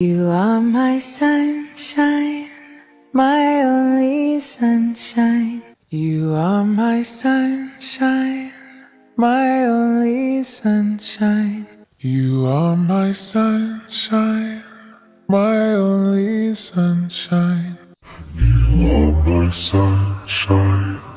You are my sunshine, my only sunshine. You are my sunshine, my only sunshine. You are my sunshine, my only sunshine. You are my sunshine.